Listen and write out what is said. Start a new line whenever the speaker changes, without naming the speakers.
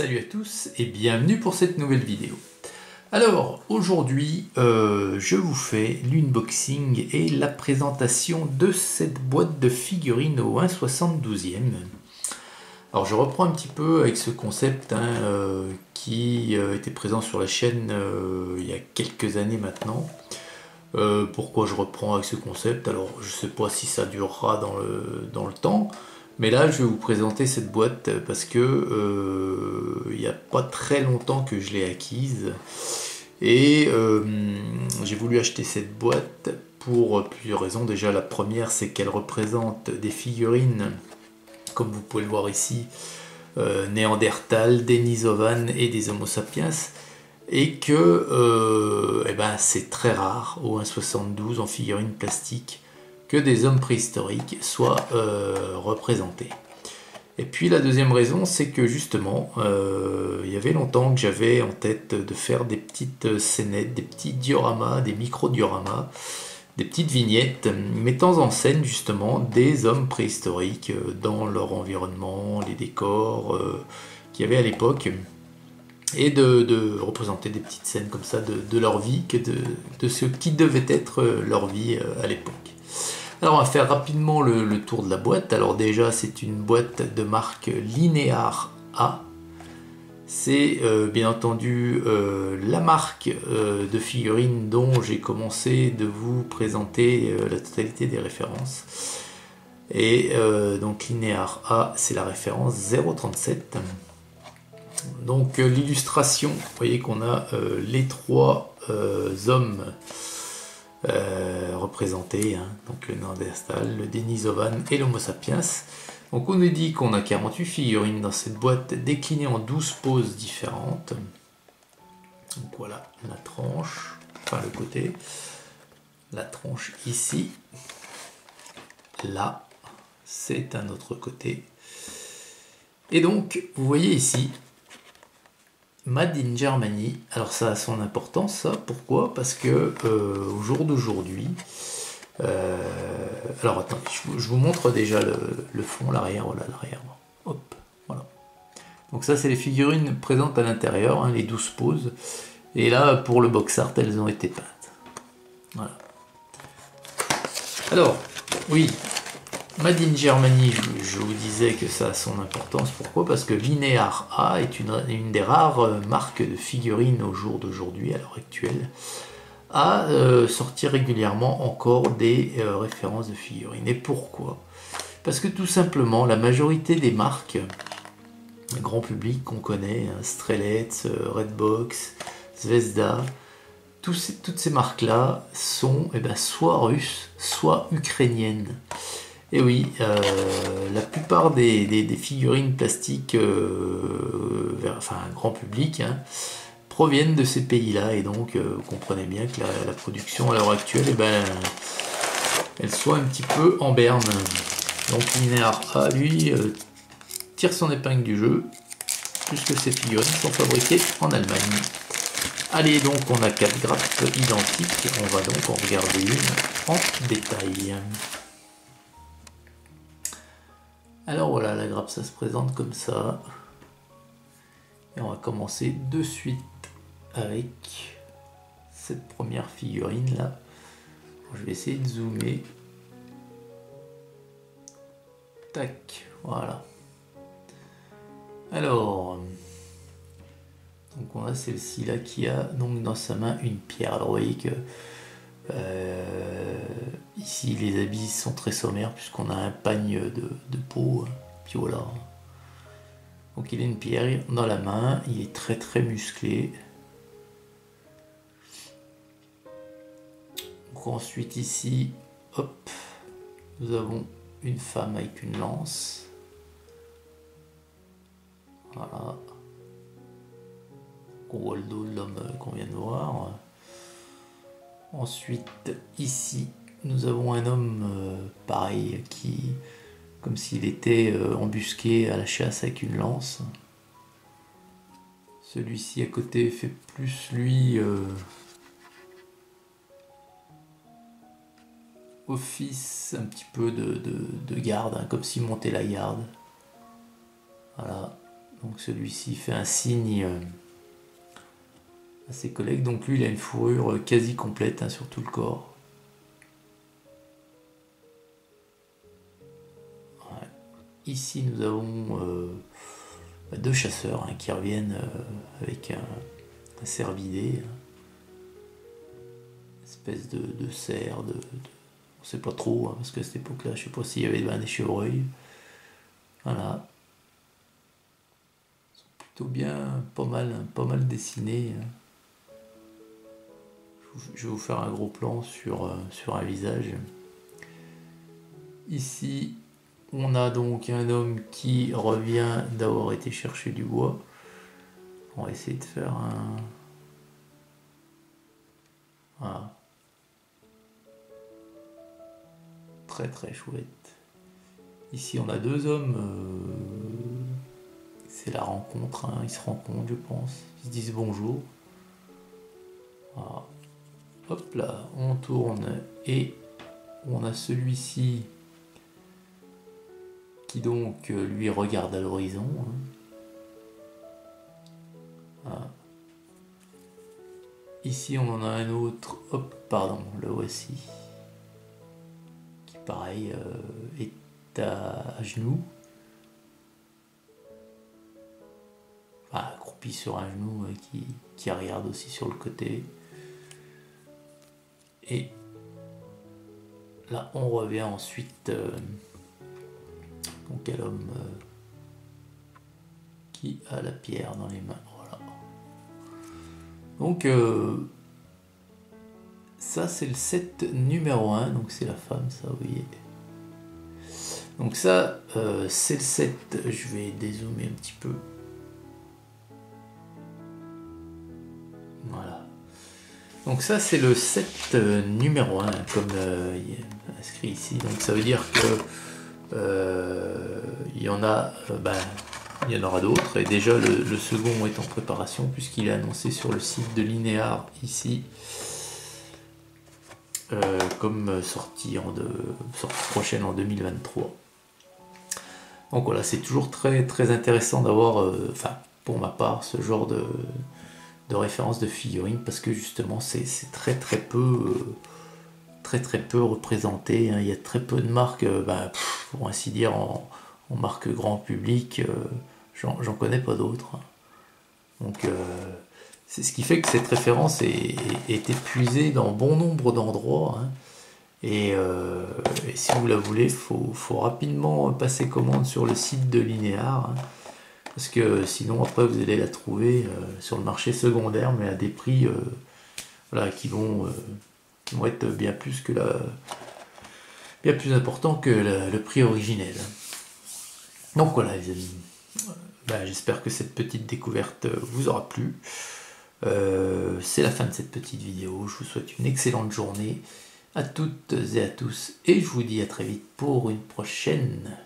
Salut à tous et bienvenue pour cette nouvelle vidéo. Alors aujourd'hui euh, je vous fais l'unboxing et la présentation de cette boîte de figurines au 1,72e. Alors je reprends un petit peu avec ce concept hein, euh, qui euh, était présent sur la chaîne il y a quelques années maintenant. pourquoi je reprends avec ce concept? Alors je ne sais pas si ça durera dans le, dans le temps. Mais là, je vais vous présenter cette boîte parce que euh, il n'y a pas très longtemps que je l'ai acquise. Et euh, j'ai voulu acheter cette boîte pour plusieurs raisons. Déjà, la première, c'est qu'elle représente des figurines, comme vous pouvez le voir ici, euh, Néandertal, Denisovan et des Homo sapiens. Et que eh ben, c'est très rare au 1,72 en figurines plastique que des hommes préhistoriques soient euh, représentés. Et puis la deuxième raison, c'est que justement, euh, il y avait longtemps que j'avais en tête de faire des petites scénettes, des petits dioramas, des micro-dioramas, des petites vignettes mettant en scène justement des hommes préhistoriques euh, dans leur environnement, les décors qu'il y avait à l'époque, et de, représenter des petites scènes comme ça de, leur vie, de, de ce qui devait être leur vie à l'époque. Alors on va faire rapidement le, tour de la boîte. Alors déjà c'est une boîte de marque Linear A. C'est euh, bien entendu euh, la marque euh, de figurines dont j'ai commencé de vous présenter la totalité des références. Et donc Linear A c'est la référence 037. Donc l'illustration, vous voyez qu'on a les trois hommes euh, représentés, hein. donc le Néandertal, le Denisovan et l'Homo sapiens. Donc on nous dit qu'on a 48 figurines dans cette boîte déclinées en 12 poses différentes. Donc voilà la tranche, enfin le côté, la tranche ici, là, c'est un autre côté. Et donc, vous voyez ici, Made in Germany. Alors ça a son importance, ça. Pourquoi? Parce que euh, au jour d'aujourd'hui, euh, alors attends, je, vous montre déjà le, fond, l'arrière, voilà l'arrière. Hop, voilà. Donc ça, c'est les figurines présentes à l'intérieur, hein, les 12 poses. Et là, pour le box art, elles ont été peintes. Voilà. Alors, oui, Made in Germany, je, vous disais que ça a son importance. Pourquoi? Parce que Linear A est une, des rares euh, marques de figurines au jour d'aujourd'hui, à l'heure actuelle, à euh, sortir régulièrement encore des euh, références de figurines. Et pourquoi? Parce que tout simplement, la majorité des marques, grand public qu'on connaît, hein, Strelets, Redbox, Zvezda, toutes ces marques-là sont eh ben, soit russes, soit ukrainiennes. Et oui, euh, la plupart des, figurines plastiques, euh, enfin grand public, hein, proviennent de ces pays-là. Et donc, euh, vous comprenez bien que la, production à l'heure actuelle, eh ben, elle soit un petit peu en berne. Donc, Linear A, lui, tire son épingle du jeu, puisque ces figurines sont fabriquées en Allemagne. Allez, donc, on a quatre grappes identiques. On va donc en regarder une en détail. Alors voilà, la grappe, ça se présente comme ça. Et on va commencer de suite avec cette première figurine là. Je vais essayer de zoomer. Tac, voilà. Alors, donc on a celle-ci là qui a donc dans sa main une pierre. Alors vous voyez que ici, les habits sont très sommaires puisqu'on a un pagne de, peau. Puis voilà. Donc il a une pierre dans la main, il est très très musclé. Donc ensuite ici, hop, nous avons une femme avec une lance. Voilà. On voit le dos de l'homme qu'on vient de voir. Ensuite, ici, nous avons un homme euh, pareil qui, comme s'il était euh, embusqué à la chasse avec une lance. Celui-ci à côté fait plus lui euh, office un petit peu de, garde, hein, comme s'il montait la garde. Voilà. Donc celui-ci fait un signe ses collègues. Donc lui, il a une fourrure quasi complète hein, sur tout le corps. Ici, nous avons euh, deux chasseurs hein, qui reviennent euh, avec un, cervidé, hein. espèce de, cerf, de, on sait pas trop, parce qu'à cette époque-là, je sais pas s'il y avait des chevreuils. Voilà. Plutôt bien, pas mal, pas mal dessinés. Je vais vous faire un gros plan sur, euh, sur un visage. Ici, on a donc un homme qui revient d'avoir été chercher du bois. On va essayer de faire un... Très très chouette. Ici on a deux hommes. Euh, c'est la rencontre, hein. ils se rencontrent je pense. Ils se disent bonjour. Hop là, on tourne et on a celui-ci qui donc euh, lui regarde à l'horizon. Hein. Ah. Ici on en a un autre, hop, pardon, le voici, qui pareil euh, est à, genoux. Enfin, accroupi sur un genou euh, qui, qui, regarde aussi sur le côté. Et là on revient ensuite donc quel homme euh, qui a la pierre dans les mains. Voilà. Donc euh, ça c'est le set numéro 1, donc c'est la femme ça vous voyez. Donc ça euh, c'est le set, je vais dézoomer un petit peu. Donc ça c'est le set numéro 1 comme est inscrit ici. Donc ça veut dire que euh, y en a, euh, ben, il y en aura d'autres. Et déjà, le, second est en préparation puisqu'il est annoncé sur le site de Linéar ici. Euh, comme sortie, en sortie prochaine en 2023. Donc voilà, c'est toujours très très intéressant d'avoir, enfin pour ma part, ce genre de, de référence de figurines parce que justement c'est très très peu très très peu représenté. Hein. Il y a très peu de marques, euh, bah, pour ainsi dire, en, marque grand public. Euh, j'en connais pas d'autres. Hein. Donc euh, c'est ce qui fait que cette référence est, épuisée dans bon nombre d'endroits. Hein. Et, si vous la voulez, il faut, rapidement passer commande sur le site de Linéar. Parce que sinon, après, vous allez la trouver sur le marché secondaire, mais à des prix voilà, qui vont vont être bien plus que la, bien plus important que le prix originel. Donc voilà les amis, ben, j'espère que cette petite découverte vous aura plu. Euh, c'est la fin de cette petite vidéo. Je vous souhaite une excellente journée à toutes et à tous et je vous dis à très vite pour une prochaine.